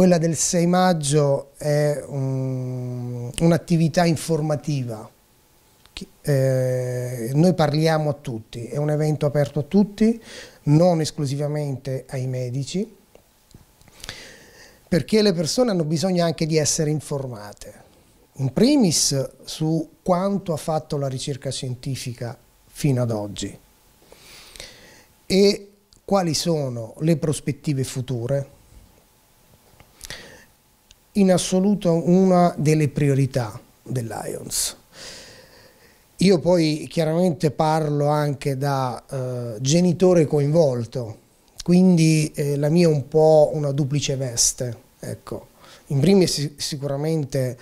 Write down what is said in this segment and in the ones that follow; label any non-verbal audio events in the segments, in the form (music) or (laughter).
Quella del 6 maggio è un, un'attività informativa. Eh, noi parliamo a tutti, è un evento aperto a tutti, non esclusivamente ai medici, perché le persone hanno bisogno anche di essere informate. In primis su quanto ha fatto la ricerca scientifica fino ad oggi e quali sono le prospettive future in assoluto una delle priorità dell'Ions. Io poi chiaramente parlo anche da eh, genitore coinvolto, quindi eh, la mia è un po' una duplice veste. Ecco. In primis sicuramente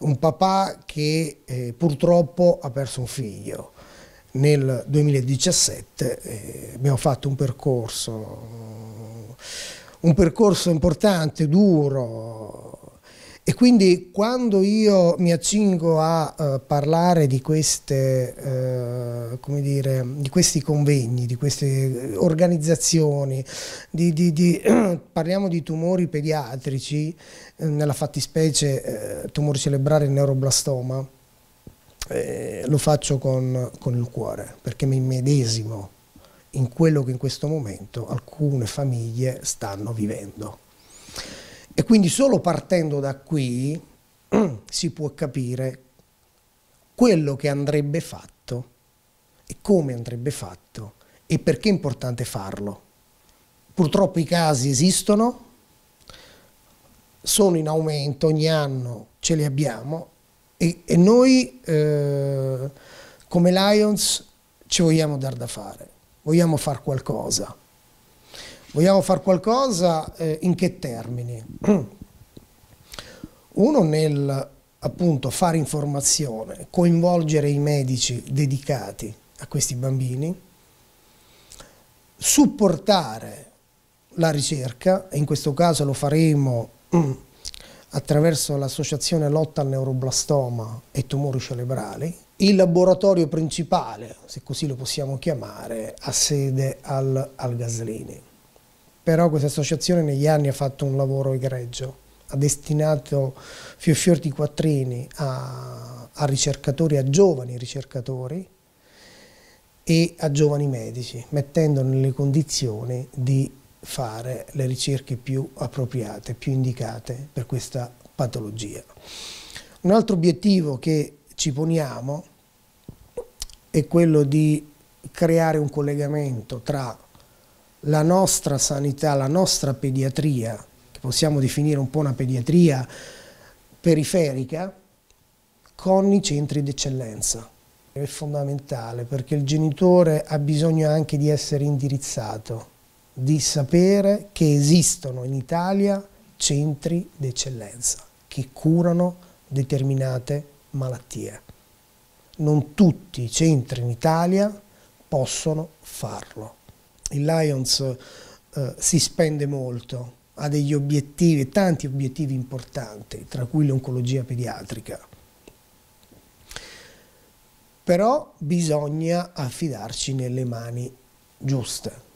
un papà che eh, purtroppo ha perso un figlio. Nel 2017 eh, abbiamo fatto un percorso, un percorso importante, duro, e quindi quando io mi accingo a uh, parlare di, queste, uh, dire, di, questi convegni, di queste organizzazioni, di, di, (clears throat) parliamo di tumori pediatrici, eh, nella fattispecie eh, tumore cerebrale neuroblastoma, eh, lo faccio con, con il cuore, perché mi medesimo in quello che in questo momento alcune famiglie stanno vivendo. E quindi solo partendo da qui (clears throat) si può capire quello che andrebbe fatto e come andrebbe fatto e perché è importante farlo. Purtroppo i casi esistono, sono in aumento, ogni anno ce li abbiamo e, e noi eh, come Lions ci vogliamo dar da fare, vogliamo fare qualcosa. Vogliamo fare qualcosa eh, in che termini? (clears throat) Uno nel appunto fare informazione, coinvolgere i medici dedicati a questi bambini, supportare la ricerca, e in questo caso lo faremo (clears throat) attraverso l'associazione lotta al neuroblastoma e tumori cerebrali. Il laboratorio principale, se così lo possiamo chiamare, ha sede al, al Gaslini però questa associazione negli anni ha fatto un lavoro egregio, ha destinato fior fior di quattrini a, a ricercatori, a giovani ricercatori e a giovani medici, mettendo nelle condizioni di fare le ricerche più appropriate, più indicate per questa patologia. Un altro obiettivo che ci poniamo è quello di creare un collegamento tra la nostra sanità, la nostra pediatria, che possiamo definire un po' una pediatria periferica, con i centri d'eccellenza. È fondamentale perché il genitore ha bisogno anche di essere indirizzato, di sapere che esistono in Italia centri d'eccellenza che curano determinate malattie. Non tutti i centri in Italia possono farlo il Lions eh, si spende molto, ha degli obiettivi, tanti obiettivi importanti, tra cui l'oncologia pediatrica. Però bisogna affidarci nelle mani giuste.